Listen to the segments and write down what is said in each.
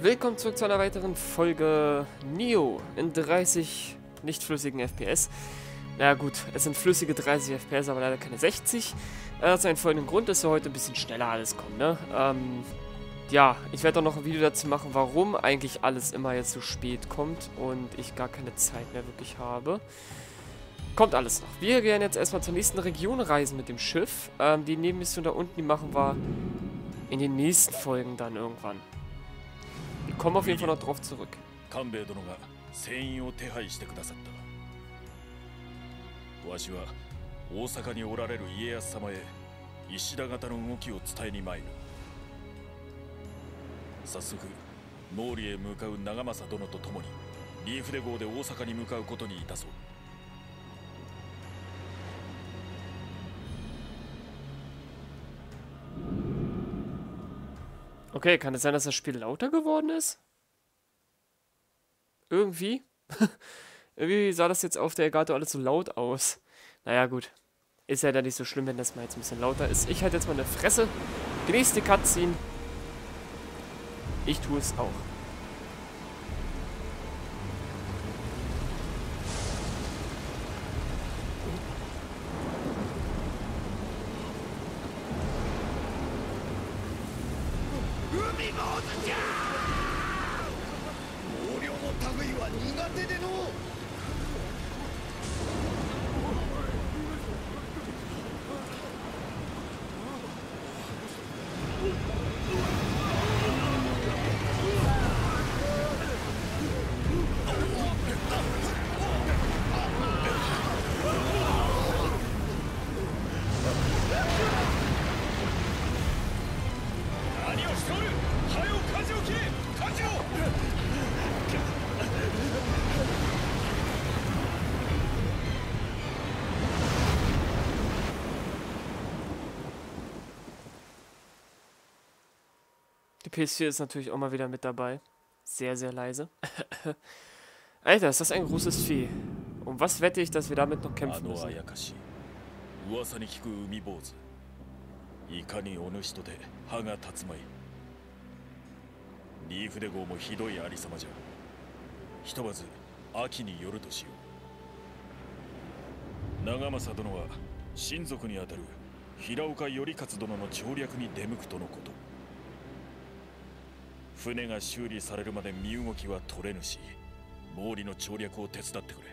Willkommen zurück zu einer weiteren Folge Neo in 30 nicht flüssigen FPS. Na gut, es sind flüssige 30 FPS, aber leider keine 60. Äh, das hat einen folgenden Grund, dass wir heute ein bisschen schneller alles kommen, ne? Ähm, ja, ich werde auch noch ein Video dazu machen, warum eigentlich alles immer jetzt so spät kommt und ich gar keine Zeit mehr wirklich habe. Kommt alles noch. Wir werden jetzt erstmal zur nächsten Region reisen mit dem Schiff. Ähm, die Nebenmission da unten, die machen wir in den nächsten Folgen dann irgendwann. Kommen auf jeden Fall noch drauf zurück. 官兵殿が船員を手配してくださったわしは大阪におられる家康様へ石田方の動きを伝えに参る早速毛利へ向かう長政殿と共にリーフデ号で大阪に向かうことにいたそう Okay, kann es sein, dass das Spiel lauter geworden ist? Irgendwie? Irgendwie sah das jetzt auf der Elgato alles so laut aus. Naja, gut. Ist ja dann nicht so schlimm, wenn das mal jetzt ein bisschen lauter ist. Ich halte jetzt mal eine Fresse. Die Cutscene. Ich tue es auch. PS4 ist natürlich auch mal wieder mit dabei. Sehr, sehr leise. Alter, ist das ein großes Vieh. Um was wette ich, dass wir damit noch kämpfen müssen? いかにお主とて歯が立つまいリーフデ号もひどいありさまじゃひとまず秋によるとしよう長政殿は親族にあたる平岡頼勝殿の調略に出向くとのこと船が修理されるまで身動きは取れぬし毛利の調略を手伝ってくれ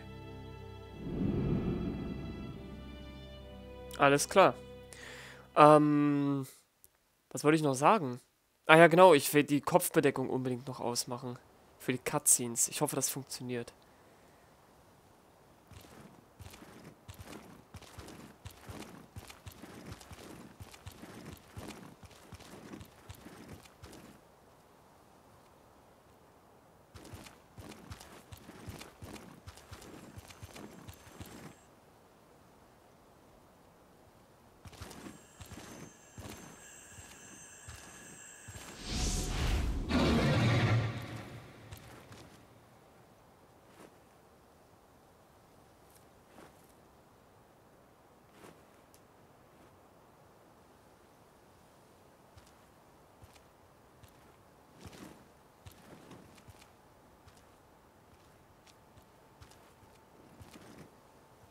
Alles klar. Ähm, was wollte ich noch sagen? Ah ja, genau, ich will die Kopfbedeckung unbedingt noch ausmachen. Für die Cutscenes. Ich hoffe, das funktioniert.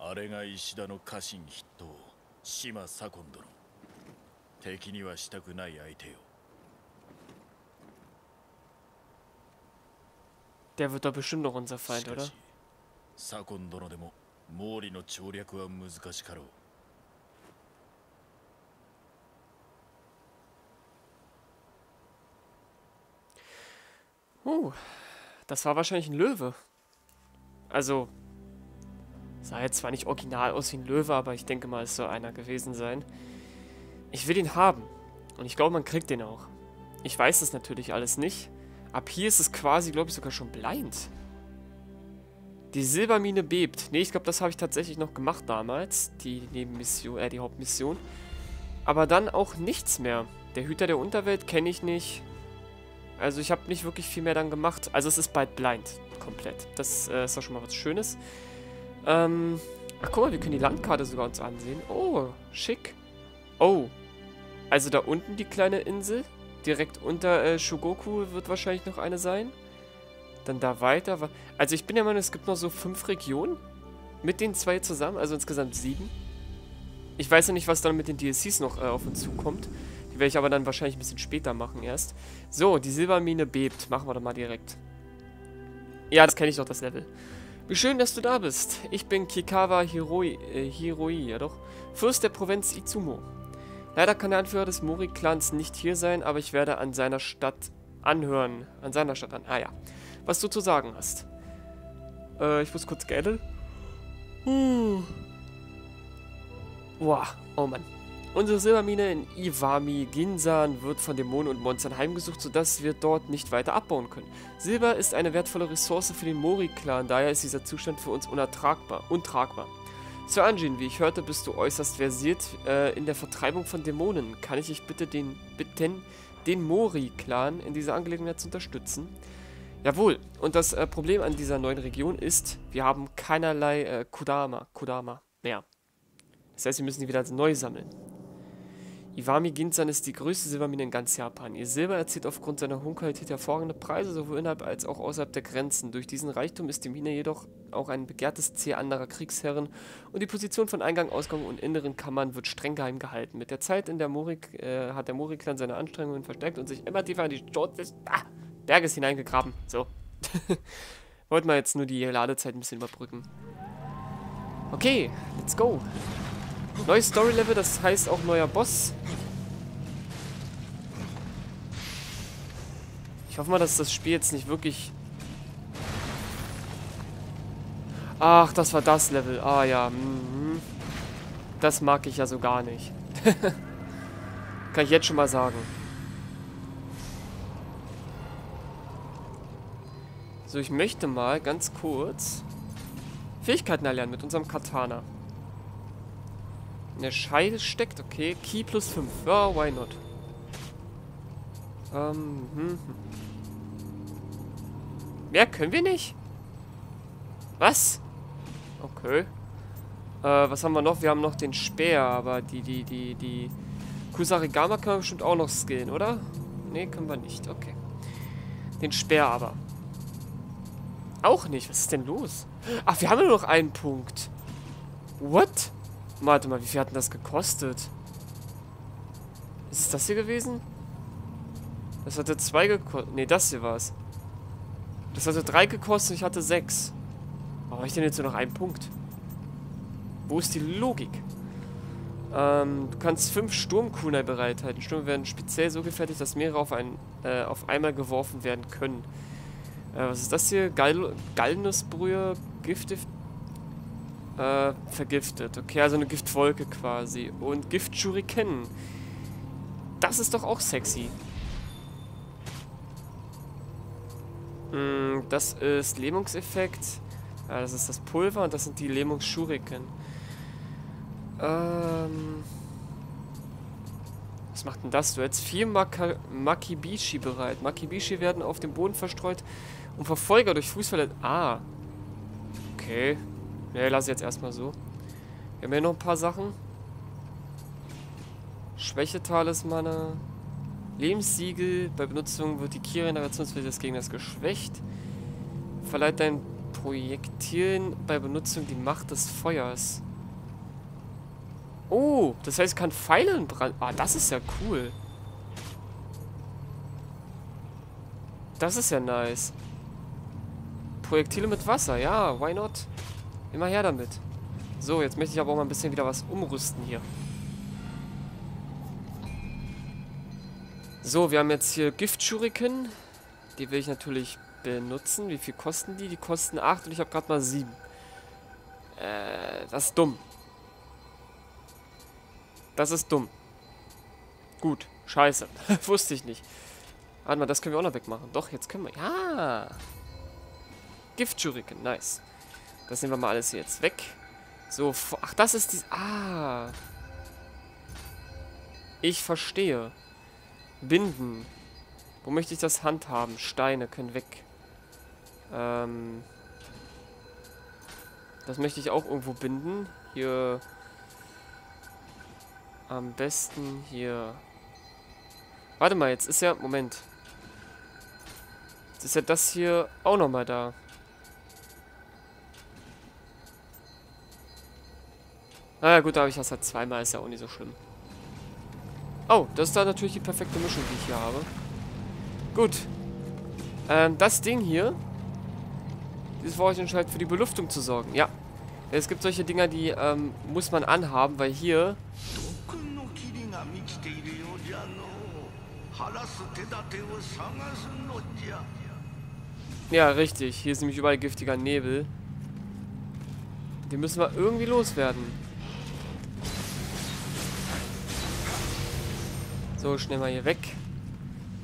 あれが石田の家臣筆頭島左近殿敵にはしたくない相手よ Der wird doch bestimmt noch unser し Feind, か oder? し左近殿でも毛利の調略は難しかろう Uh, das war wahrscheinlich ein Löwe. Also, sah jetzt zwar nicht original aus wie ein Löwe, aber ich denke mal, es soll einer gewesen sein. Ich will ihn haben. Und ich glaube, man kriegt den auch. Ich weiß das natürlich alles nicht. Ab hier ist es quasi, glaube ich, sogar schon blind. Die Silbermine bebt. Nee, ich glaube, das habe ich tatsächlich noch gemacht damals. Die Nebenmission, äh, die Hauptmission. Aber dann auch nichts mehr. Der Hüter der Unterwelt kenne ich nicht. Also ich habe nicht wirklich viel mehr dann gemacht. Also es ist bald blind. Komplett. Das äh, ist doch schon mal was Schönes. Ähm. Ach guck mal, wir können die Landkarte sogar uns ansehen. Oh, schick. Oh. Also da unten die kleine Insel. direkt unter äh, Shogoku wird wahrscheinlich noch eine sein. Dann da weiter. Also ich bin der Meinung, es gibt noch so fünf Regionen mit den zwei zusammen, also insgesamt sieben. Ich weiß ja nicht, was dann mit den DLCs noch äh, auf uns zukommt. Die werde ich aber dann wahrscheinlich ein bisschen später machen erst. So, die Silbermine bebt. Machen wir doch mal direkt. Ja, das kenne ich doch, das Level. Wie schön, dass du da bist. Ich bin Kikawa Hiroi, äh, Hiroi, ja doch. Fürst der Provinz Izumo. Leider kann der Anführer des Mori-Clans nicht hier sein, aber ich werde an seiner Stadt anhören. An seiner Stadt an. Ah ja. Was du zu sagen hast. Äh, ich muss kurz gähnen. Hm. Boah, oh Mann. Unsere Silbermine in Iwami Ginsan wird von Dämonen und Monstern heimgesucht, sodass wir dort nicht weiter abbauen können. Silber ist eine wertvolle Ressource für den Mori-Clan, daher ist dieser Zustand für uns unertragbar, untragbar. Sir Anjin, wie ich hörte, bist du äußerst versiert äh, in der Vertreibung von Dämonen. Kann ich dich bitte den, bitten, den Mori-Clan in dieser Angelegenheit zu unterstützen? Jawohl, und das äh, Problem an dieser neuen Region ist, wir haben keinerlei äh, Kudama, Kudama mehr. Das heißt, wir müssen die wieder neu sammeln. Iwami Ginsan ist die größte Silbermine in ganz Japan. Ihr Silber erzielt aufgrund seiner hohen Qualität hervorragende Preise, sowohl innerhalb als auch außerhalb der Grenzen. Durch diesen Reichtum ist die Mine jedoch auch ein begehrtes Ziel anderer Kriegsherren und die Position von Eingang, Ausgang und inneren Kammern wird streng geheim gehalten. Mit der Zeit in der Morik äh, hat der Morik-Clan seine Anstrengungen verstärkt und sich immer tiefer in die Sturz des ah, Berges hineingegraben. So. Wollten wir jetzt nur die Ladezeit ein bisschen überbrücken. Okay, let's go. Neues Story-Level, das heißt auch neuer Boss. Ich hoffe mal, dass das Spiel jetzt nicht wirklich... Ach, das war das Level. Ah ja. Mhm. Das mag ich ja so gar nicht. Kann ich jetzt schon mal sagen. So, ich möchte mal ganz kurz Fähigkeiten erlernen mit unserem Katana. In der Scheide steckt, okay. Key plus 5. Ja, why not? Ähm, hm, hm. Mehr können wir nicht? Was? Okay. Äh, was haben wir noch? Wir haben noch den Speer, aber die, die, die, die Kusarigama können wir bestimmt auch noch skillen, oder? Ne, können wir nicht. Okay. Den Speer aber. Auch nicht. Was ist denn los? Ach, wir haben nur noch einen Punkt. What? Warte mal, wie viel hat denn das gekostet? Ist es das hier gewesen? Das hatte zwei gekostet. Ne, das hier war es. Das hatte drei gekostet, ich hatte sechs. Warum habe ich denn jetzt nur noch einen Punkt? Wo ist die Logik? Ähm, du kannst fünf Sturmkunai bereithalten. Sturm werden speziell so gefertigt, dass mehrere auf, ein, äh, auf einmal geworfen werden können. Äh, was ist das hier? Gall Gallnussbrühe, Gifte, äh, vergiftet. Okay, also eine Giftwolke quasi. Und Gift-Shuriken. Das ist doch auch sexy. Mm, das ist Lähmungseffekt. Ja, das ist das Pulver und das sind die Lähmungs-Shuriken. Ähm... Was macht denn das? Du hättest vier Maka Makibishi bereit. Makibishi werden auf dem Boden verstreut und Verfolger durch Fußfälle... Ah. Okay. Ne, lass ich jetzt erstmal so. Wir haben hier noch ein paar Sachen. Schwächetalismane. Lebenssiegel. Bei Benutzung wird die Ki-Regenerationsfähigkeit des Gegners geschwächt. Verleiht dein Projektilen bei Benutzung die Macht des Feuers. Oh, das heißt, kann Pfeile in Brand... Ah, das ist ja cool. Das ist ja nice. Projektile mit Wasser, ja, why not? Immer her damit. So, jetzt möchte ich aber auch mal ein bisschen wieder was umrüsten hier. So, wir haben jetzt hier Gift-Shuriken. Die will ich natürlich benutzen. Wie viel kosten die? Die kosten 8 und ich habe gerade mal 7. Äh, das ist dumm. Das ist dumm. Gut, scheiße. Wusste ich nicht. Warte mal, das können wir auch noch wegmachen. Doch, jetzt können wir... Ja! Gift-Shuriken, nice. Das nehmen wir mal alles jetzt weg. So, ach, das ist die... Ah. Ich verstehe. Binden. Wo möchte ich das handhaben? Steine können weg. Ähm... Das möchte ich auch irgendwo binden. Hier... Am besten hier... Warte mal, jetzt ist ja... Moment. Jetzt ist ja das hier auch nochmal da. Naja gut, da habe ich das halt zweimal, ist ja auch nicht so schlimm. Oh, das ist da natürlich die perfekte Mischung, die ich hier habe. Gut. Ähm, das Ding hier. Dieses Vorhörchen scheint für die Belüftung zu sorgen. Ja. Es gibt solche Dinger, die ähm, muss man anhaben, weil hier... Ja, richtig. Hier ist nämlich überall giftiger Nebel. Den müssen wir irgendwie loswerden. So, schnell mal hier weg.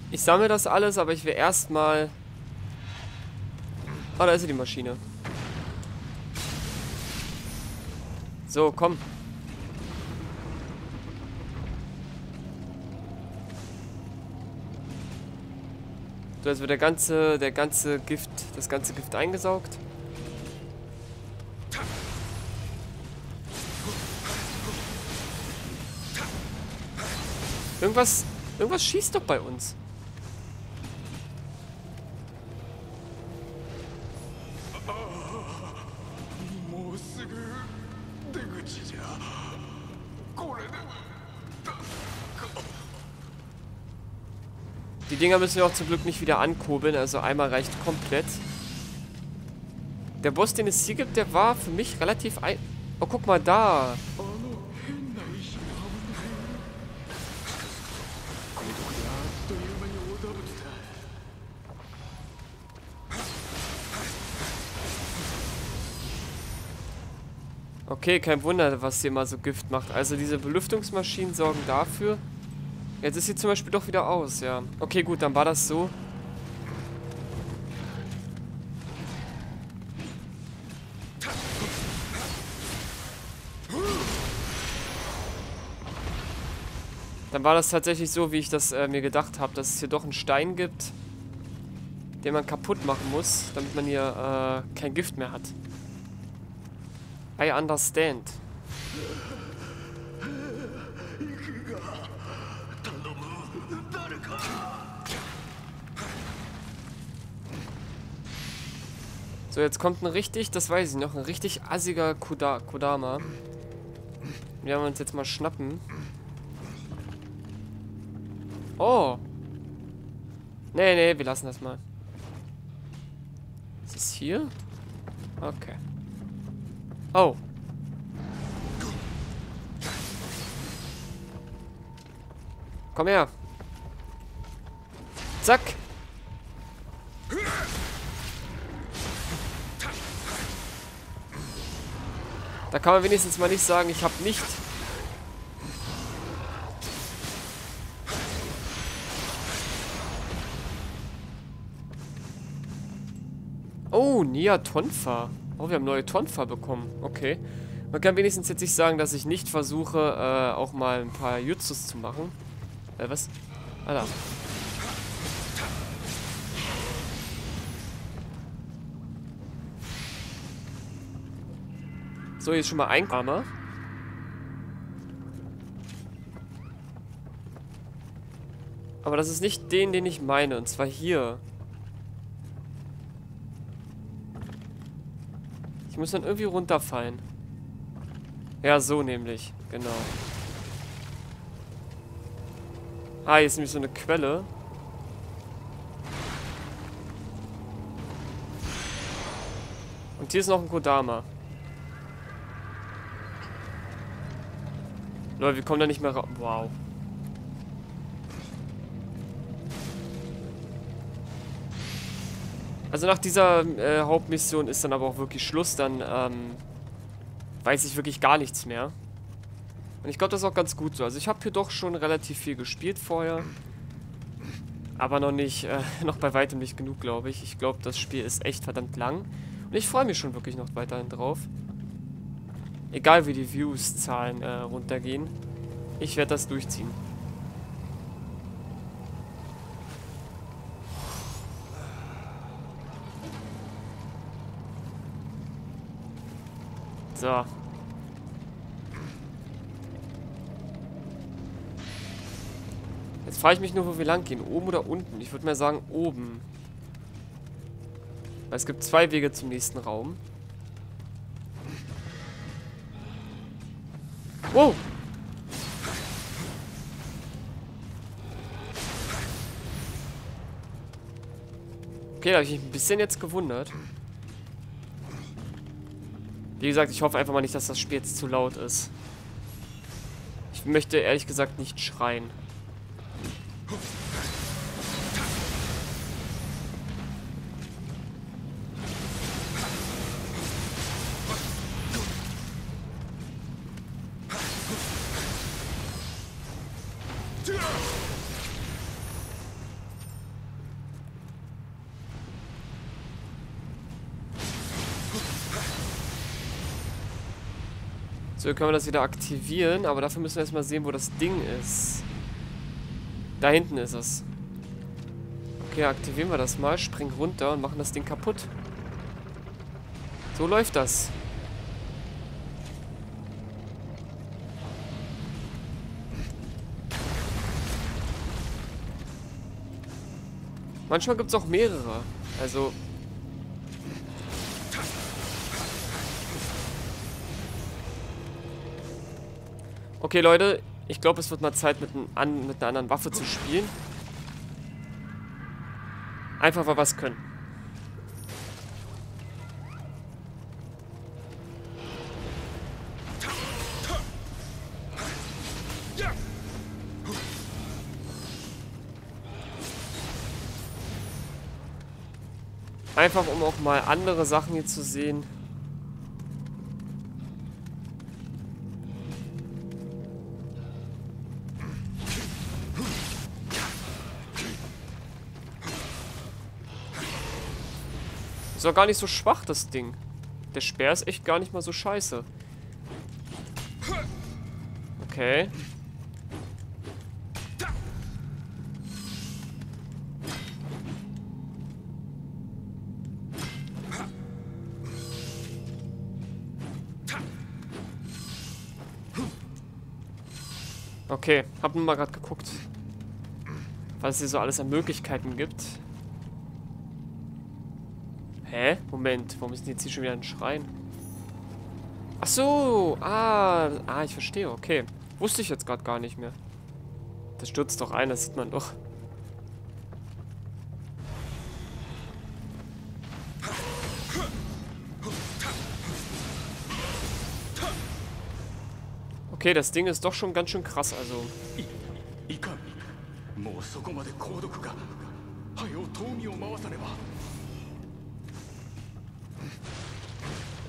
Ich sammle das alles, aber ich will erstmal... Ah, da ist ja die Maschine. So, komm. So, jetzt wird der ganze, der ganze Gift, das ganze Gift eingesaugt. Irgendwas, irgendwas schießt doch bei uns. Die Dinger müssen wir auch zum Glück nicht wieder ankurbeln, also einmal reicht komplett. Der Boss, den es hier gibt, der war für mich relativ ein... Oh, guck mal da. Oh. Okay, kein Wunder, was hier mal so Gift macht. Also diese Belüftungsmaschinen sorgen dafür. Jetzt ist sie zum Beispiel doch wieder aus, ja. Okay, gut, dann war das so. Dann war das tatsächlich so, wie ich das äh, mir gedacht habe, dass es hier doch einen Stein gibt, den man kaputt machen muss, damit man hier äh, kein Gift mehr hat. I understand. So, jetzt kommt ein richtig, das weiß ich noch, ein richtig assiger Koda Kodama. Den werden wir uns jetzt mal schnappen. Oh. Nee, nee, wir lassen das mal. Ist es hier? Okay. Oh. Komm her. Zack. Da kann man wenigstens mal nicht sagen, ich habe nicht... Oh, Nia Tonfa. Oh, wir haben neue Tonfa bekommen. Okay. Man kann wenigstens jetzt nicht sagen, dass ich nicht versuche, äh, auch mal ein paar Jutsus zu machen. Äh, was? Ah, da. So, jetzt schon mal ein Armer. Aber das ist nicht den, den ich meine. Und zwar hier. Ich muss dann irgendwie runterfallen. Ja, so nämlich. Genau. Ah, hier ist nämlich so eine Quelle. Und hier ist noch ein Kodama. Leute, wir kommen da nicht mehr raus. Wow. Also nach dieser äh, Hauptmission ist dann aber auch wirklich Schluss. Dann ähm, weiß ich wirklich gar nichts mehr. Und ich glaube, das ist auch ganz gut so. Also ich habe hier doch schon relativ viel gespielt vorher. Aber noch nicht, äh, noch bei weitem nicht genug, glaube ich. Ich glaube, das Spiel ist echt verdammt lang. Und ich freue mich schon wirklich noch weiterhin drauf. Egal wie die Views-Zahlen äh, runtergehen. Ich werde das durchziehen. So. Jetzt frage ich mich nur, wo wir lang gehen. Oben oder unten? Ich würde mal sagen, oben. Weil es gibt zwei Wege zum nächsten Raum. Wow! Okay, da habe ich mich ein bisschen jetzt gewundert. Wie gesagt, ich hoffe einfach mal nicht, dass das Spiel jetzt zu laut ist. Ich möchte ehrlich gesagt nicht schreien. So, können wir das wieder aktivieren, aber dafür müssen wir erstmal sehen, wo das Ding ist. Da hinten ist es. Okay, aktivieren wir das mal, springen runter und machen das Ding kaputt. So läuft das. Manchmal gibt es auch mehrere. Also, Okay, Leute, ich glaube, es wird mal Zeit, mit, an, mit einer anderen Waffe zu spielen. Einfach, weil wir es können. Einfach, um auch mal andere Sachen hier zu sehen. Ist auch gar nicht so schwach, das Ding. Der Speer ist echt gar nicht mal so scheiße. Okay. Okay, hab nur mal gerade geguckt, was es hier so alles an Möglichkeiten gibt. Moment, warum ist denn jetzt hier schon wieder ein Schrein? Ach so, ah, ah, ich verstehe, okay. Wusste ich jetzt gerade gar nicht mehr. Das stürzt doch ein, das sieht man doch. Okay, das Ding ist doch schon ganz schön krass, also. いか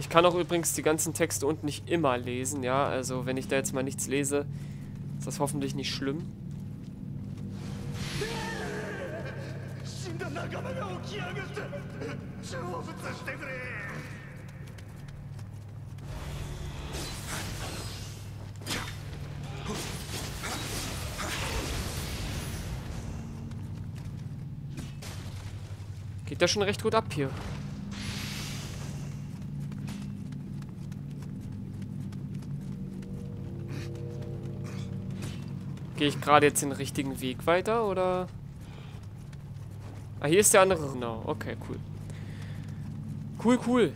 Ich kann auch übrigens die ganzen Texte unten nicht immer lesen, ja. Also wenn ich da jetzt mal nichts lese, ist das hoffentlich nicht schlimm. Geht ja schon recht gut ab hier. Gehe ich gerade jetzt den richtigen Weg weiter, oder? Ah, hier ist der andere. Genau, okay, cool. Cool, cool.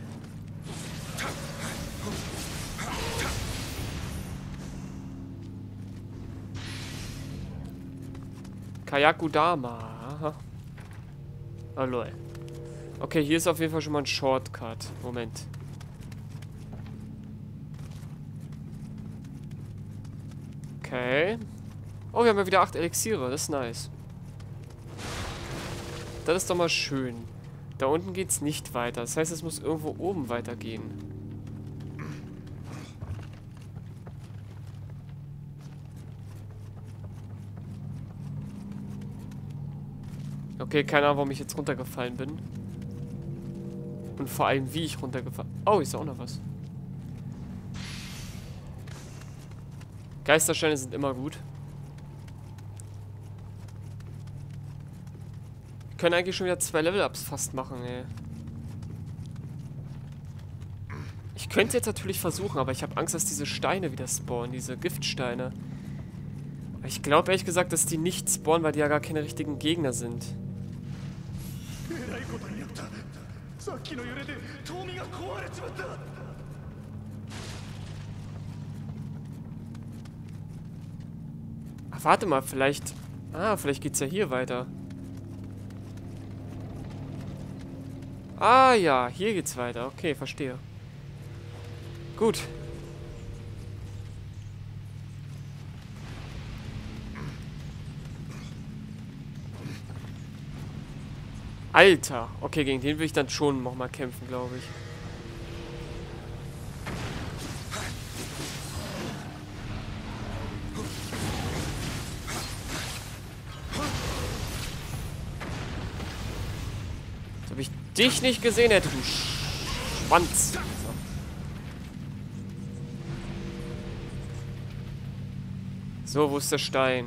Kayakudama. Aha. Oh, lol. Okay, hier ist auf jeden Fall schon mal ein Shortcut. Moment. Okay. Oh, wir haben ja wieder acht Elixiere. Das ist nice. Das ist doch mal schön. Da unten geht es nicht weiter. Das heißt, es muss irgendwo oben weitergehen. Okay, keine Ahnung, warum ich jetzt runtergefallen bin. Und vor allem, wie ich runtergefallen... Oh, ist auch noch was. Geistersteine sind immer gut. können eigentlich schon wieder zwei Level-Ups fast machen, ey. Ich könnte jetzt natürlich versuchen, aber ich habe Angst, dass diese Steine wieder spawnen, diese Giftsteine. Ich glaube ehrlich gesagt, dass die nicht spawnen, weil die ja gar keine richtigen Gegner sind. Ach, warte mal, vielleicht... Ah, vielleicht geht's ja hier weiter. Ah ja, hier geht's weiter. Okay, verstehe. Gut. Alter. Okay, gegen den will ich dann schon nochmal kämpfen, glaube ich. Dich nicht gesehen hätte, du Schwanz. So. Wo ist der Stein?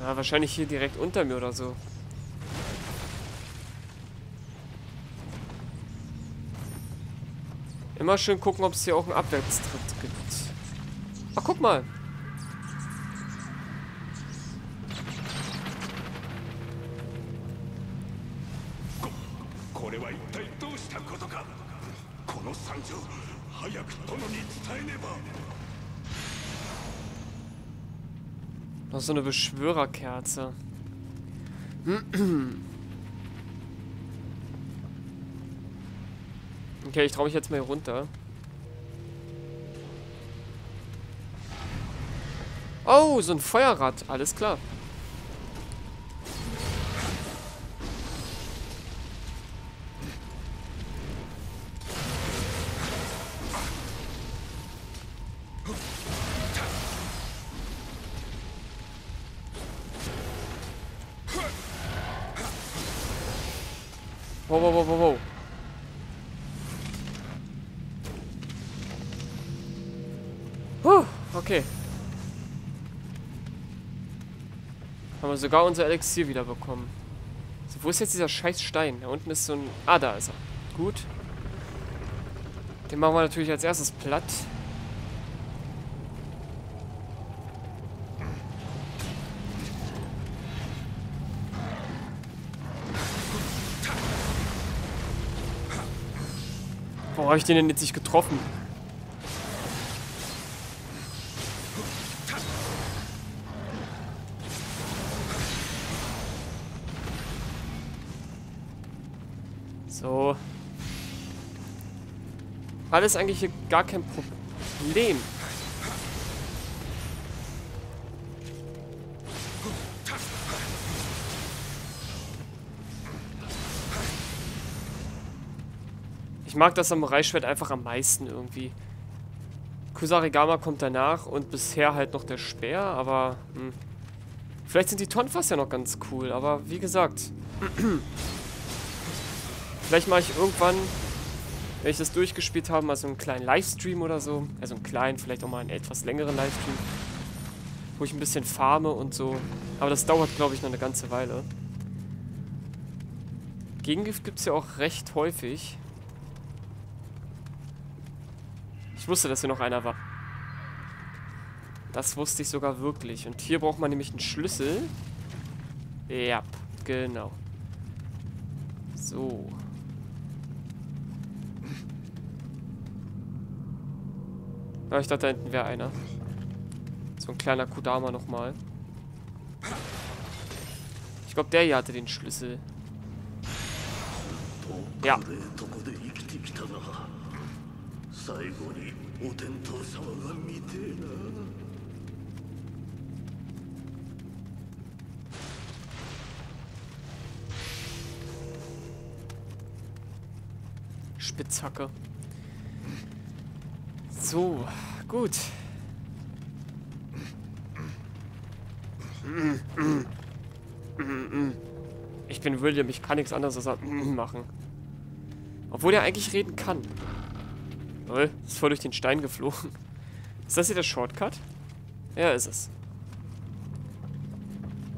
Ah, wahrscheinlich hier direkt unter mir oder so. Immer schön gucken, ob es hier auch einen Abwärtstritt gibt. Ach, guck mal. 早く殿に伝えねば Noch so eine Beschwörerkerze. Okay, ich traue mich jetzt mal hier runter. Oh, so ein Feuerrad. Alles klar. Sogar unser Elixier wieder bekommen. So, wo ist jetzt dieser scheiß Stein? Da unten ist so ein... Ah, da ist er. Gut. Den machen wir natürlich als erstes platt. Wo habe ich den denn jetzt nicht getroffen? Alles eigentlich hier gar kein Problem. Ich mag das Samurai-Schwert einfach am meisten irgendwie. Kusarigama kommt danach und bisher halt noch der Speer, aber... Hm. Vielleicht sind die Tonfas ja noch ganz cool, aber wie gesagt... Vielleicht mache ich irgendwann, wenn ich das durchgespielt habe, mal so einen kleinen Livestream oder so. Also einen kleinen, vielleicht auch mal einen etwas längeren Livestream. Wo ich ein bisschen farme und so. Aber das dauert, glaube ich, noch eine ganze Weile. Gegengift gibt es ja auch recht häufig. Ich wusste, dass hier noch einer war. Das wusste ich sogar wirklich. Und hier braucht man nämlich einen Schlüssel. Ja, genau. So. Aber ich dachte, da hinten wäre einer. So ein kleiner Kudama nochmal. Ich glaube, der hier hatte den Schlüssel. Ja. Spitzhacke. So, gut. Ich bin William, ich kann nichts anderes als machen. Obwohl er eigentlich reden kann. Lol, ist voll durch den Stein geflogen. Ist das hier der Shortcut? Ja, ist es.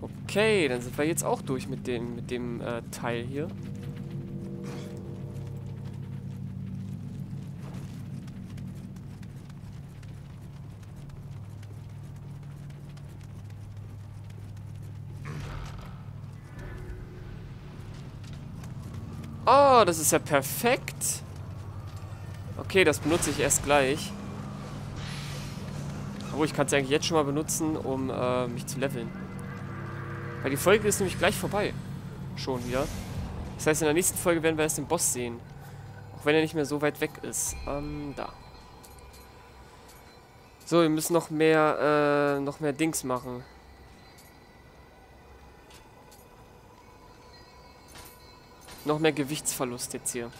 Okay, dann sind wir jetzt auch durch mit dem, mit dem äh, Teil hier. Oh, das ist ja perfekt. Okay, das benutze ich erst gleich. Obwohl, ich kann es eigentlich jetzt schon mal benutzen, um äh, mich zu leveln. Weil die Folge ist nämlich gleich vorbei. Schon wieder. Das heißt, in der nächsten Folge werden wir erst den Boss sehen. Auch wenn er nicht mehr so weit weg ist. Ähm, da. So, wir müssen noch mehr, äh, noch mehr Dings machen. Noch mehr Gewichtsverlust jetzt hier.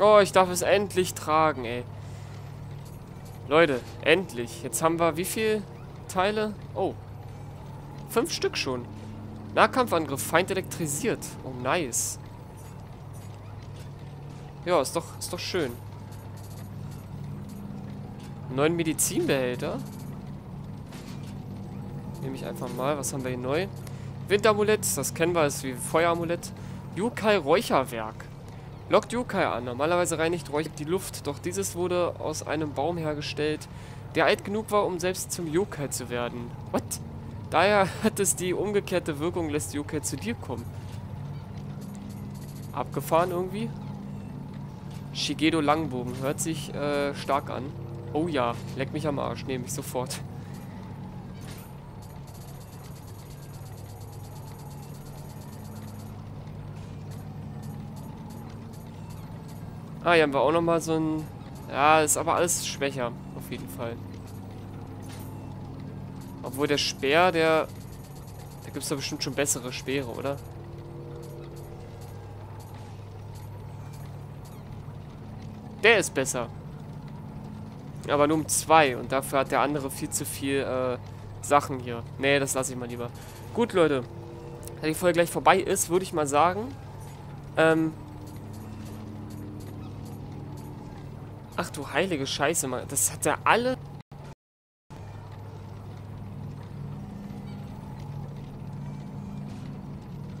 Oh, ich darf es endlich tragen, ey. Leute, endlich. Jetzt haben wir wie viele Teile? Oh. Fünf Stück schon. Nahkampfangriff, Feind elektrisiert. Oh, nice. Ja, ist doch, ist doch schön. Neuen Medizinbehälter. Nehme ich einfach mal. Was haben wir hier neu? Windamulett, das kennen wir, ist wie Feueramulett. Yukai Räucherwerk. Lockt Yokai an. Normalerweise reinigt räuchert die Luft, doch dieses wurde aus einem Baum hergestellt, der alt genug war, um selbst zum Yokai zu werden. What? Daher hat es die umgekehrte Wirkung, lässt Yokai zu dir kommen. Abgefahren irgendwie? Shigedo Langbogen. Hört sich äh, stark an. Oh ja, leck mich am Arsch. Nehme ich sofort. Ah, hier haben wir auch nochmal so ein... Ja, ist aber alles schwächer, auf jeden Fall. Obwohl der Speer, der... Da gibt es doch bestimmt schon bessere Speere, oder? Der ist besser. Aber nur um zwei. Und dafür hat der andere viel zu viel äh, Sachen hier. Nee, das lasse ich mal lieber. Gut, Leute. Da die Folge gleich vorbei ist, würde ich mal sagen... Ähm, Ach du heilige Scheiße, Mann. Das hat er alle...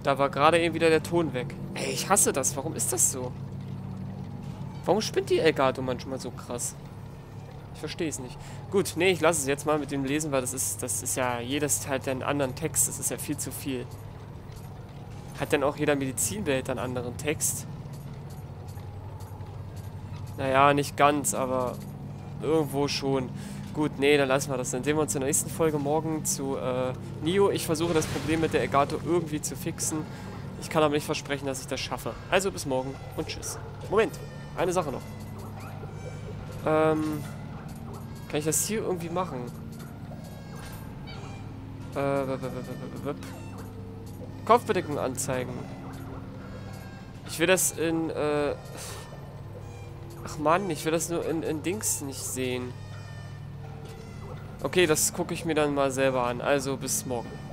Da war gerade eben wieder der Ton weg. Ey, ich hasse das. Warum ist das so? Warum spinnt die Elgato manchmal so krass? Ich verstehe es nicht. Gut, nee, ich lasse es jetzt mal mit dem Lesen, weil das ist, das ist ja jedes halt einen anderen Text. Das ist ja viel zu viel. Hat dann auch jeder Medizinwelt einen anderen Text? Naja, nicht ganz, aber irgendwo schon. Gut, nee, dann lassen wir das. Dann sehen wir uns in der nächsten Folge morgen zu äh, Nio. Ich versuche das Problem mit der Elgato irgendwie zu fixen. Ich kann aber nicht versprechen, dass ich das schaffe. Also bis morgen und tschüss. Moment, eine Sache noch. Ähm, kann ich das hier irgendwie machen? Äh, Kopfbedeckung anzeigen. Ich will das in, äh... Ach Mann, ich will das nur in, in Dings nicht sehen. Okay, das gucke ich mir dann mal selber an. Also bis morgen.